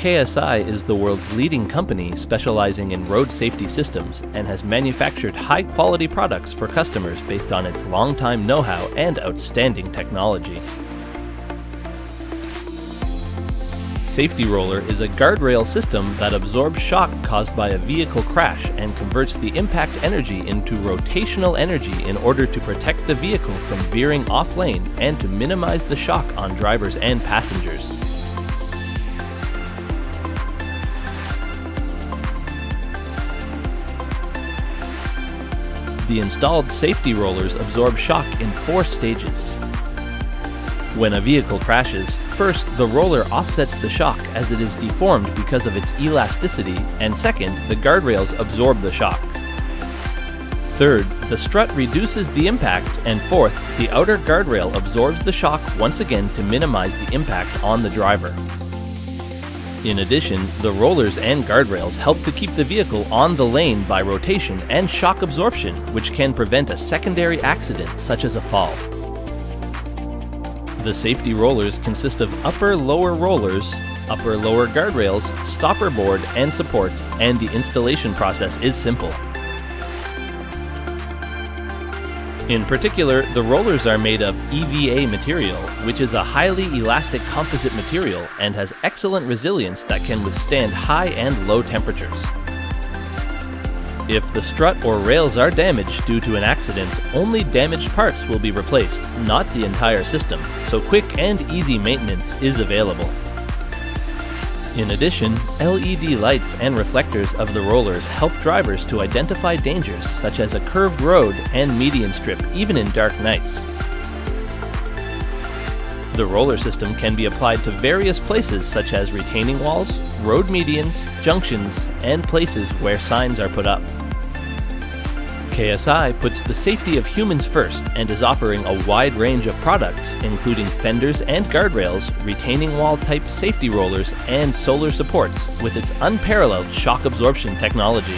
KSI is the world's leading company specializing in road safety systems and has manufactured high quality products for customers based on its long-time know how and outstanding technology. Safety Roller is a guardrail system that absorbs shock caused by a vehicle crash and converts the impact energy into rotational energy in order to protect the vehicle from veering off lane and to minimize the shock on drivers and passengers. The installed safety rollers absorb shock in four stages. When a vehicle crashes, first, the roller offsets the shock as it is deformed because of its elasticity, and second, the guardrails absorb the shock. Third, the strut reduces the impact, and fourth, the outer guardrail absorbs the shock once again to minimize the impact on the driver. In addition, the rollers and guardrails help to keep the vehicle on the lane by rotation and shock absorption, which can prevent a secondary accident such as a fall. The safety rollers consist of upper-lower rollers, upper-lower guardrails, stopper board, and support, and the installation process is simple. In particular, the rollers are made of EVA material, which is a highly elastic composite material and has excellent resilience that can withstand high and low temperatures. If the strut or rails are damaged due to an accident, only damaged parts will be replaced, not the entire system, so quick and easy maintenance is available. In addition, LED lights and reflectors of the rollers help drivers to identify dangers such as a curved road and median strip even in dark nights. The roller system can be applied to various places such as retaining walls, road medians, junctions, and places where signs are put up. KSI puts the safety of humans first and is offering a wide range of products, including fenders and guardrails, retaining wall type safety rollers, and solar supports with its unparalleled shock absorption technology.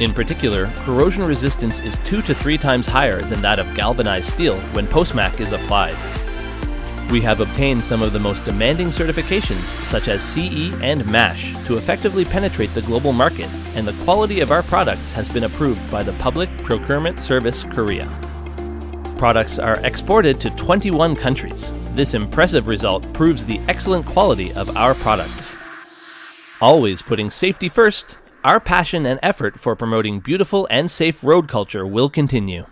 In particular, corrosion resistance is two to three times higher than that of galvanized steel when PosMAC is applied. We have obtained some of the most demanding certifications, such as CE and MASH, to effectively penetrate the global market, and the quality of our products has been approved by the Public Procurement Service Korea. Products are exported to 21 countries. This impressive result proves the excellent quality of our products. Always putting safety first, our passion and effort for promoting beautiful and safe road culture will continue.